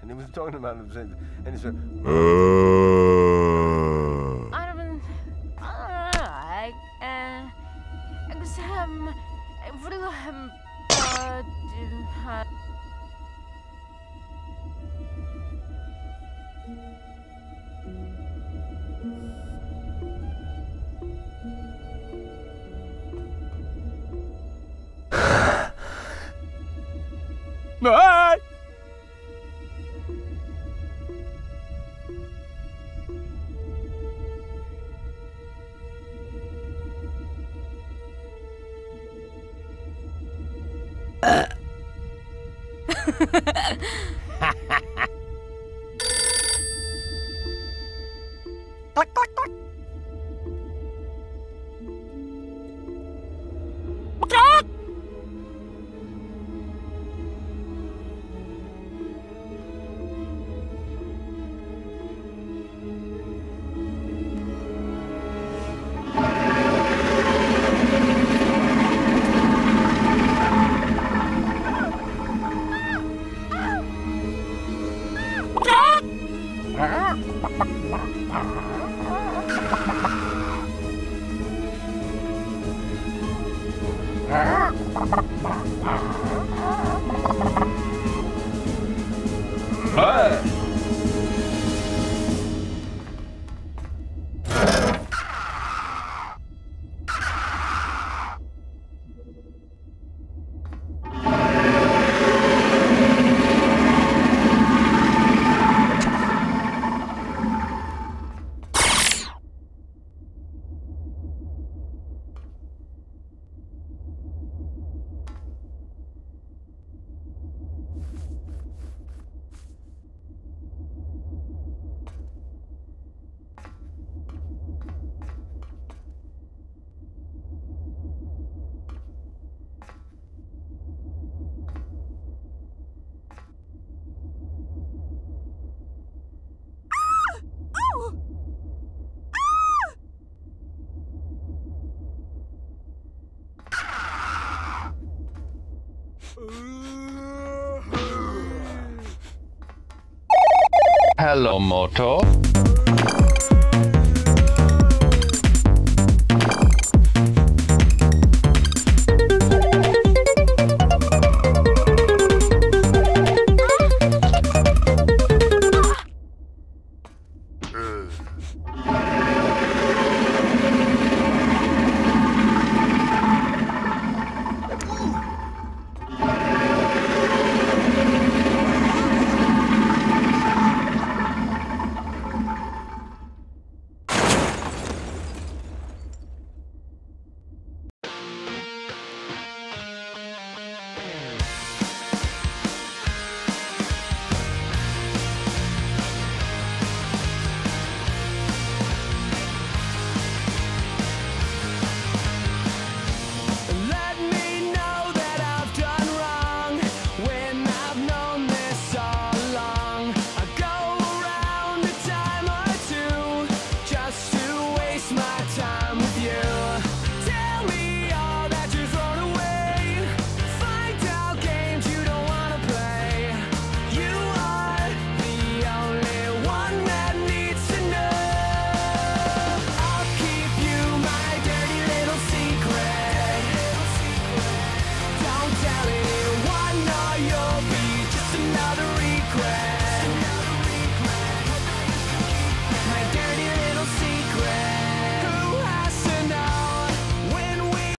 And he was talking about him, saying- and he said, uh. Armen, Uh. Jeg, Hello, Moto. my time.